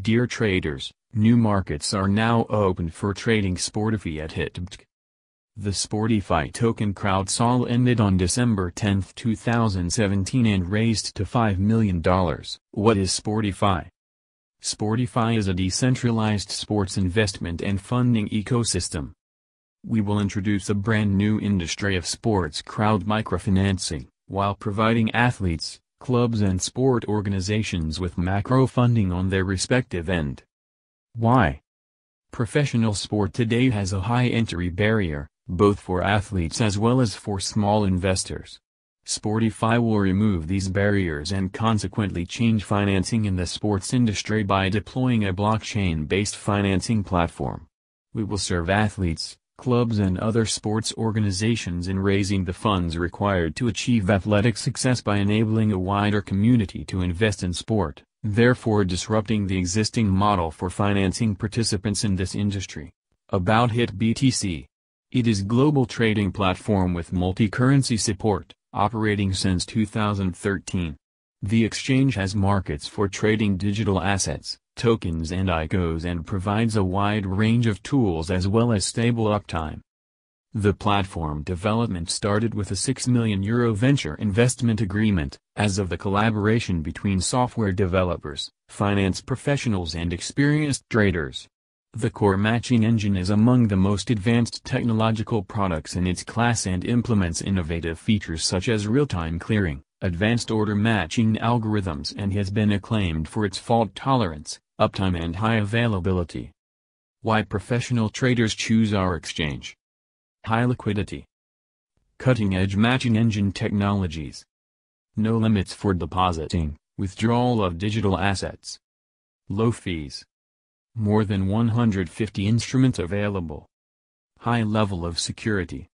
Dear traders, new markets are now open for trading SportyFi at HITBTC. The SportyFi token crowd ended on December 10, 2017 and raised to $5 million. What is SportyFi? SportyFi is a decentralized sports investment and funding ecosystem. We will introduce a brand new industry of sports crowd microfinancing, while providing athletes, clubs and sport organizations with macro funding on their respective end. Why? Professional sport today has a high entry barrier, both for athletes as well as for small investors. SportyFi will remove these barriers and consequently change financing in the sports industry by deploying a blockchain-based financing platform. We will serve athletes, clubs and other sports organizations in raising the funds required to achieve athletic success by enabling a wider community to invest in sport, therefore disrupting the existing model for financing participants in this industry. About HitBTC. It is global trading platform with multi-currency support, operating since 2013. The exchange has markets for trading digital assets, tokens and ICOs and provides a wide range of tools as well as stable uptime. The platform development started with a 6 million euro venture investment agreement, as of the collaboration between software developers, finance professionals and experienced traders. The core matching engine is among the most advanced technological products in its class and implements innovative features such as real-time clearing, advanced order matching algorithms and has been acclaimed for its fault tolerance, uptime and high availability. Why professional traders choose our exchange. High liquidity. Cutting-edge matching engine technologies. No limits for depositing, withdrawal of digital assets. Low fees. More than 150 instruments available. High level of security.